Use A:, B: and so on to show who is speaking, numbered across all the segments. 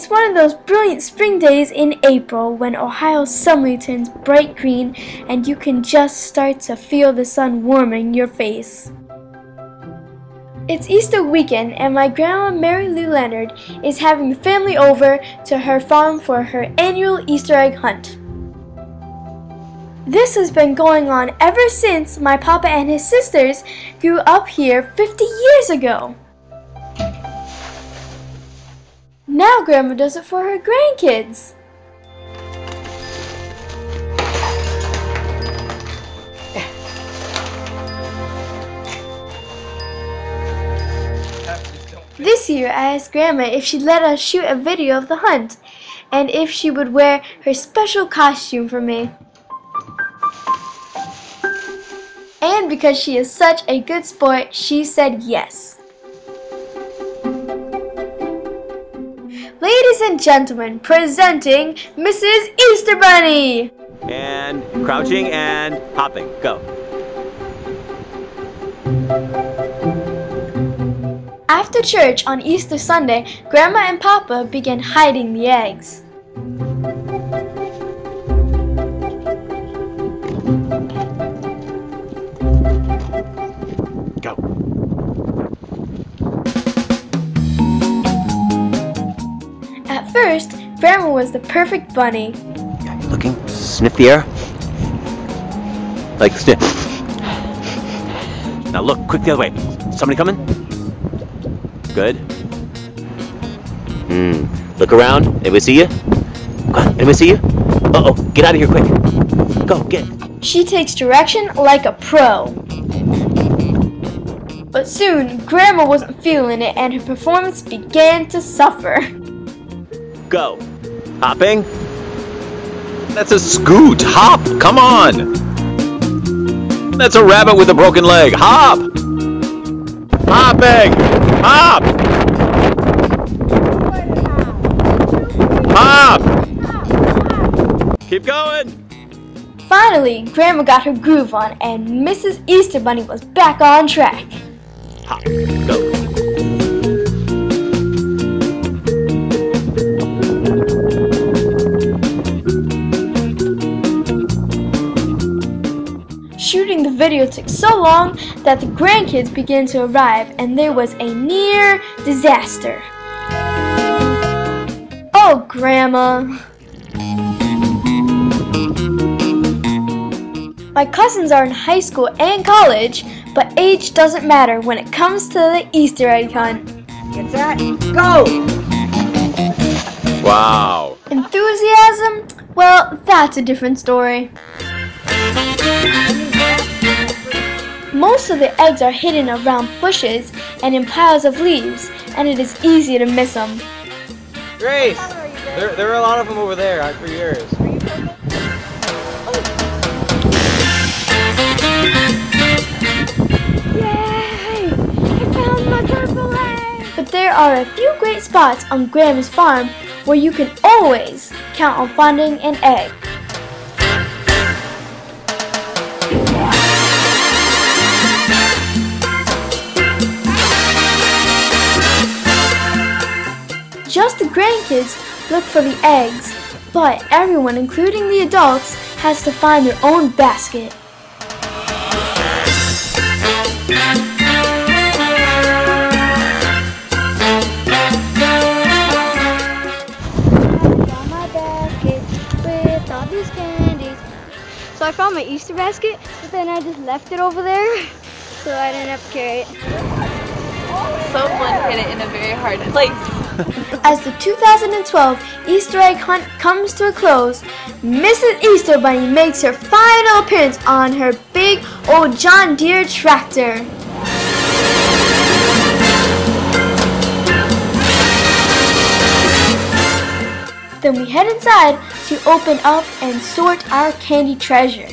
A: It's one of those brilliant spring days in April when Ohio suddenly turns bright green and you can just start to feel the sun warming your face. It's Easter weekend and my grandma Mary Lou Leonard is having the family over to her farm for her annual Easter egg hunt. This has been going on ever since my papa and his sisters grew up here 50 years ago. Now Grandma does it for her grandkids. This year I asked Grandma if she'd let us shoot a video of the hunt and if she would wear her special costume for me. And because she is such a good sport, she said yes. Ladies and gentlemen, presenting Mrs. Easter Bunny!
B: And crouching and hopping. Go.
A: After church on Easter Sunday, Grandma and Papa began hiding the eggs. First, Grandma was the perfect bunny.
B: Yeah, you looking? Sniff the air. Like sniff. Now look, quick the other way. Somebody coming? Good. Hmm. Look around. Anybody see you? Anybody see you? Uh oh. Get out of here quick. Go. Get.
A: She takes direction like a pro. But soon, Grandma wasn't feeling it and her performance began to suffer.
B: Go. Hopping. That's a scoot. Hop. Come on. That's a rabbit with a broken leg. Hop. Hopping. Hop. Hop. Keep going.
A: Finally, Grandma got her groove on and Mrs. Easter Bunny was back on track.
B: Hop. Go.
A: Shooting the video took so long that the grandkids began to arrive and there was a near disaster. Oh, Grandma. My cousins are in high school and college, but age doesn't matter when it comes to the Easter egg hunt.
C: Get that? Go!
B: Wow.
A: Enthusiasm? Well, that's a different story. Most of the eggs are hidden around bushes and in piles of leaves, and it is easy to miss them.
C: Grace! There, there are a lot of them over there uh, for yours.
A: Yay! I found my purple egg! But there are a few great spots on Graham's farm where you can always count on finding an egg. Just the grandkids look for the eggs, but everyone, including the adults, has to find their own basket.
D: my basket with all these candies. So I found my Easter basket, but then I just left it over there, so I didn't have to carry it.
E: Someone hit it in a very hard place.
A: As the 2012 Easter egg hunt comes to a close, Mrs. Easter Bunny makes her final appearance on her big old John Deere tractor. Then we head inside to open up and sort our candy treasure.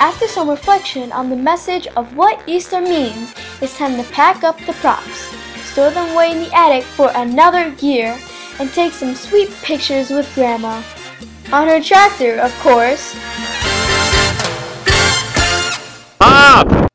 A: After some reflection on the message of what Easter means, it's time to pack up the props, store them away in the attic for another year, and take some sweet pictures with Grandma. On her tractor, of course.
B: Hop.